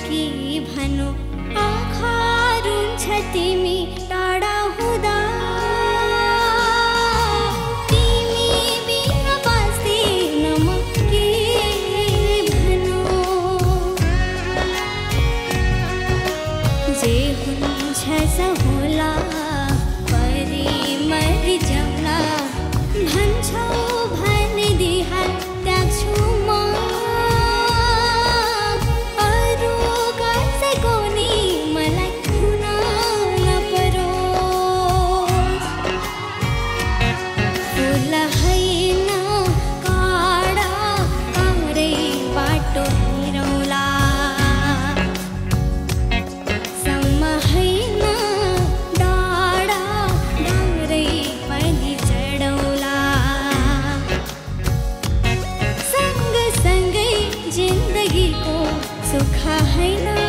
कि भनो। आखारुन रुन्छ सँगसँगै जिन्दगीको सुख होइन